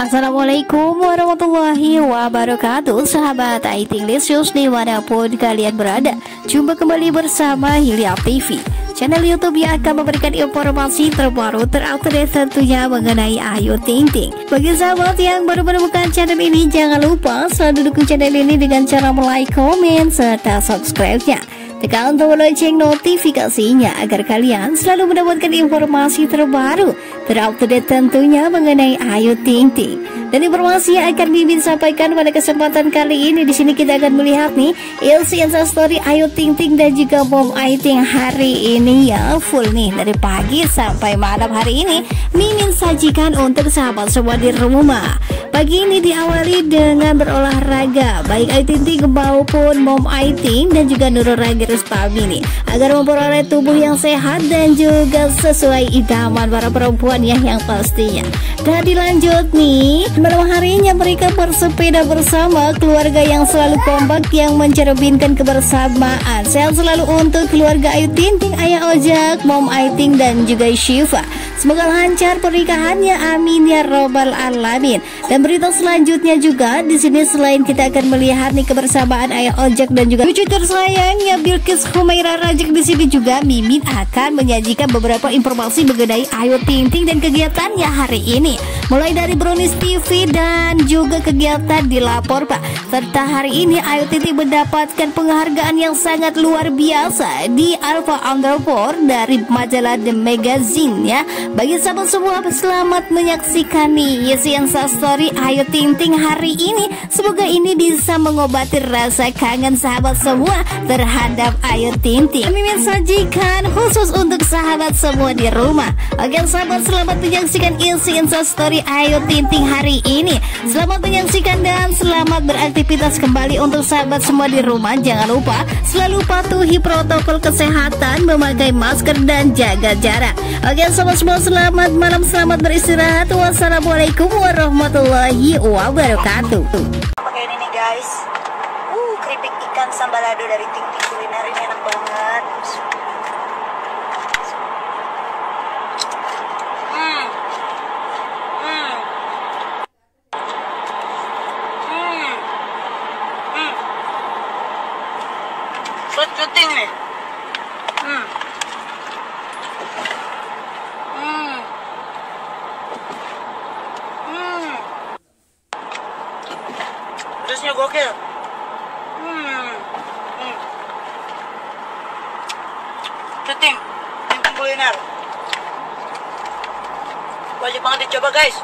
Assalamualaikum warahmatullahi wabarakatuh. Sahabat IT Lisius di mana pun kalian berada Jumpa kembali bersama Hilya TV Channel Youtube yang akan memberikan informasi terbaru terupdate tentunya mengenai Ayu Ting Ting. Bagi sahabat yang baru menemukan channel ini Jangan lupa selalu dukung channel ini dengan cara like, komen, serta subscribe-nya. Tekan tombol lonceng notifikasinya agar kalian selalu mendapatkan informasi terbaru, terupdate tentunya mengenai Ayu Ting Ting. Dan informasi yang akan Mimin sampaikan pada kesempatan kali ini di sini kita akan melihat nih Ilsi Insta Story Ayu Ting Ting dan juga Mom Ayu Ting hari ini ya full nih dari pagi sampai malam hari ini Mimin sajikan untuk sahabat semua di rumah. Pagi ini diawali dengan berolahraga baik Ayu Ting Ting maupun Mom Ayu Ting dan juga Nurul Ragi Rustami nih agar memperoleh tubuh yang sehat dan juga sesuai idaman para perempuan ya yang pastinya. Dan dilanjut nih Malam harinya mereka bersepeda bersama keluarga yang selalu kompak yang mencerminkan kebersamaan. Sehat selalu untuk keluarga Ayu Ting Ayah Ojak, Mom Ayu Ting dan juga Syifa. Semoga lancar pernikahannya, amin ya robbal alamin. Dan berita selanjutnya juga di sini selain kita akan melihat nih kebersamaan Ayah Ojak dan juga cucu tersayangnya Bilkis Humaira Rajak di sini juga Mimin akan menyajikan beberapa informasi mengenai Ayu Ting dan kegiatannya hari ini. Mulai dari Brownies TV dan juga kegiatan di lapor Pak. Serta hari ini Ayu Titi mendapatkan penghargaan yang sangat luar biasa di Alpha Underboard dari majalah The Magazine ya. Bagi sahabat semua selamat menyaksikan nih Yesiansa Story Ayu Ting Ting hari ini. Semoga ini bisa mengobati rasa kangen sahabat semua terhadap Ayu Ting Ting Mimin sajikan khusus untuk sahabat semua di rumah. Oke sahabat selamat menyaksikan Yesiansa Story Ayu Ting Ting hari ini. Selamat menyaksikan dan selamat beraktivitas kembali untuk sahabat semua di rumah. Jangan lupa selalu patuhi protokol kesehatan, memakai masker dan jaga jarak. Oke, sobat semua selamat malam, selamat beristirahat. Wassalamualaikum warahmatullahi wabarakatuh. Pakai ini nih guys. Uh, keripik ikan sambalado dari Ting Kuliner ini enak banget. Hmm. Hmm. Hmm. Hmm. Sweet cuting nih. Hmm. Hmm. Hmm. Pedasnya gokil. Hmm. Hmm. Cuting. Ting kuliner. Wajib banget dicoba guys.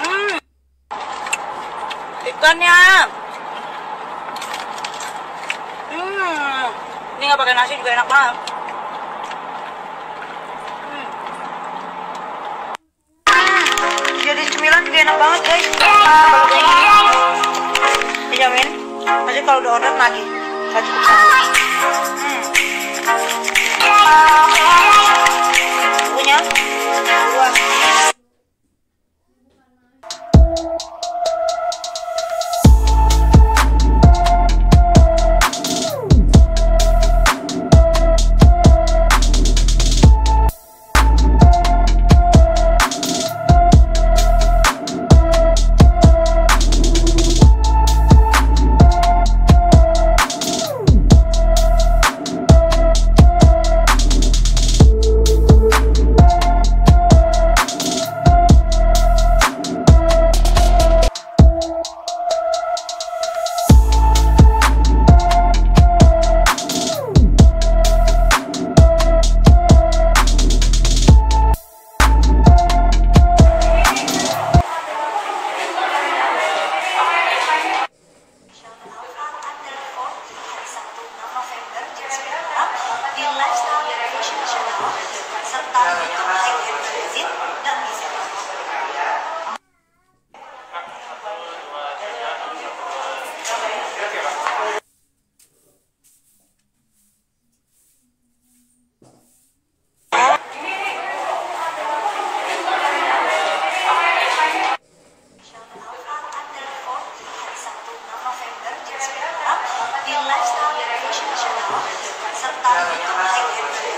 Hmm. Ikannya. Ini nggak pakai nasi juga enak banget. Hmm. Jadi cemilan juga enak banget guys. Dijamin. Pasti kalau udah order lagi. Nggak cukup. Obrigada.